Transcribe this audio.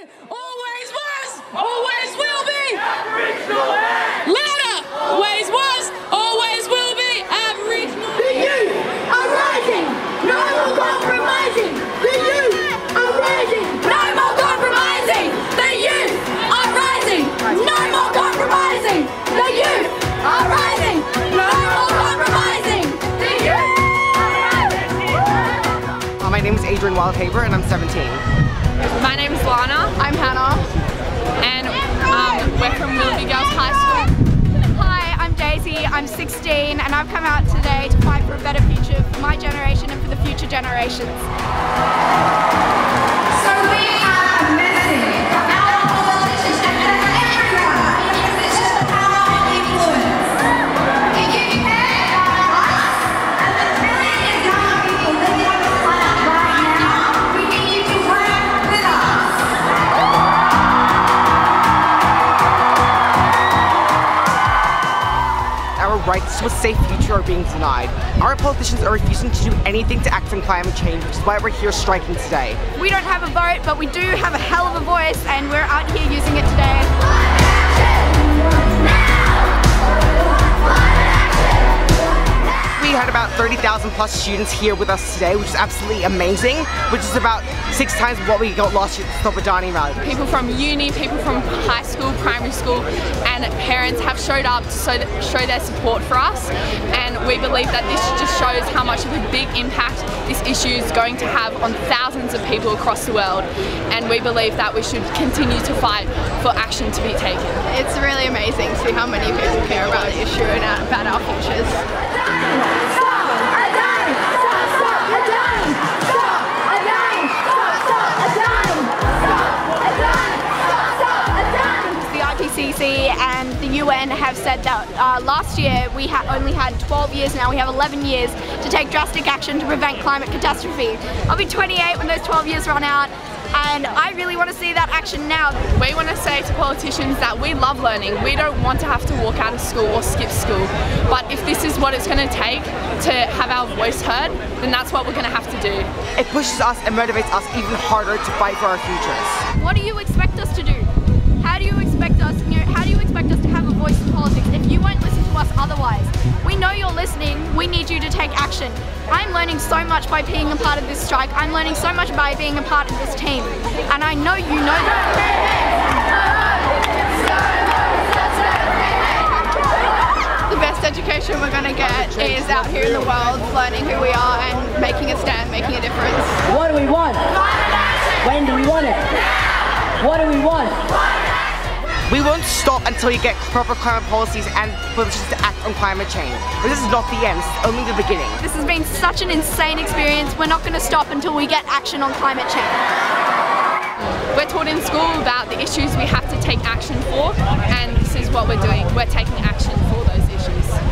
Always was, always will be. Louder, always was, always will be. Aboriginal. The youth are rising, no more compromising. The youth are rising, no more compromising. The youth are rising, no more compromising. The youth are rising, no more compromising. The youth are rising. My name is Adrian Wildhaber and I'm 17. My name is Lana. I'm Hannah. And um, we're from Willoughby Girls High School. Hi, I'm Daisy. I'm 16 and I've come out today to fight for a better future for my generation and for the future generations. Rights to a safe future are being denied. Our politicians are refusing to do anything to act on climate change, which is why we're here striking today. We don't have a vote, but we do have a hell of a voice and we're out here using it today. About 30,000 plus students here with us today, which is absolutely amazing, which is about six times what we got last year at the Stop Adani rally. People from uni, people from high school, primary school, and parents have showed up to show, show their support for us. And we believe that this just shows how much of a big impact this issue is going to have on thousands of people across the world. And we believe that we should continue to fight for action to be taken. It's really amazing to see how many people care about the issue and uh, about our futures. And the UN have said that uh, last year we ha only had 12 years, now we have 11 years to take drastic action to prevent climate catastrophe. I'll be 28 when those 12 years run out and I really want to see that action now. We want to say to politicians that we love learning. We don't want to have to walk out of school or skip school. But if this is what it's going to take to have our voice heard, then that's what we're going to have to do. It pushes us and motivates us even harder to fight for our futures. What do you expect us to do? Listening, we need you to take action. I'm learning so much by being a part of this strike, I'm learning so much by being a part of this team, and I know you know that. The best education we're going to get is out here in the world, learning who we are and making a stand, making a difference. What do we want? When do we want it? What do we want? We won't stop until you get proper climate policies and politicians to act on climate change. But this is not the end, this is only the beginning. This has been such an insane experience. We're not going to stop until we get action on climate change. We're taught in school about the issues we have to take action for, and this is what we're doing. We're taking action for those issues.